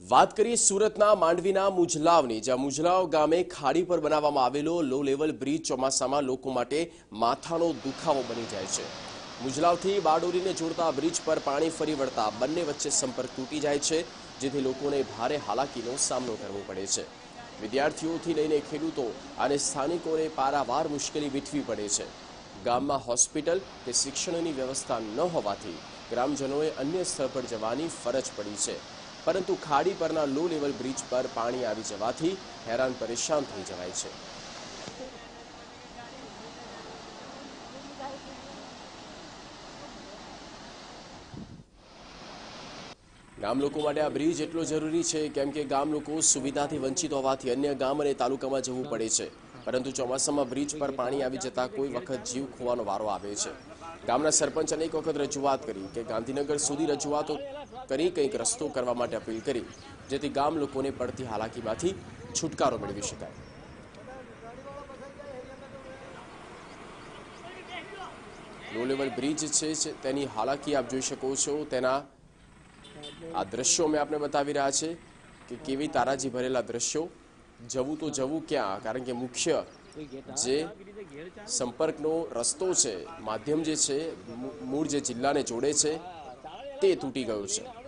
વાત કરીએ સુરતના માંડવીના મુજલાવની, જ્યાં મુજલાવ ગામે ખાડી પર બનાવવામાં આવેલો લો લેવલ બ્રિજ ચોમાસામાં લોકો માટે માથાનો દુખાવો બની જાય છે. મુજલાવથી બારડોલીને જોડતા બ્રિજ પર પાણી ફરી વળતા બંને વચ્ચે સંપર્ક તૂટી જાય છે, જેથી લોકોને ભારે હાલાકીનો સામનો કરવો પડે છે. વિદ્યાર્થીઓથી લઈને ખેડૂતો અને સ્થાનિકોને પારાવાર મુશ્કેલી વેઠવી પડે છે. ગામમાં હોસ્પિટલ કે શિક્ષણની વ્યવસ્થા ન હોવાથી ગ્રામજનોએ અન્ય સ્થળ પર જવાની ફરજ પડી છે. પરંતુ ખાડી પરના લો લેવલ બ્રિજ પર પાણી આવી જવાથી હેરાન પરેશાન થઈ જવાય છે. ગામ લોકો માટે આ બ્રિજ એટલો જરૂરી છે કેમ કે ગામ લોકો સુવિધાથી વંચિત હોવાથી અન્ય ગામ અને તાલુકામાં જવું પડે છે. પરંતુ ચોમાસામાં બ્રિજ પર પાણી આવી જતા કોઈ વખત જીવ ખોવાનો વારો આવે છે. ગામના સરપંચ અનેક વખત રજૂઆત કરી કે ગાંધીનગર સુધી રજૂઆતો કરી કંઈક રસ્તો કરવા માટે અપીલ કરી, જેથી ગામ લોકોને પડતી હાલાકીમાંથી છુટકારો મેળવી શકાય. લો લેવલ બ્રિજ છે તેની હાલાકી આપ જોઈ શકો છો. તેના આ દ્રશ્યો મેં આપને બતાવી રહ્યા છે કે કેવી તારાજી ભરેલા દ્રશ્યો. જવું તો જવું ક્યાં, કારણ કે મુખ્ય જે સંપર્કનો રસ્તો છે, માધ્યમ જે છે મૂળ જે જિલ્લાને જોડે છે, તે તૂટી ગયું છે.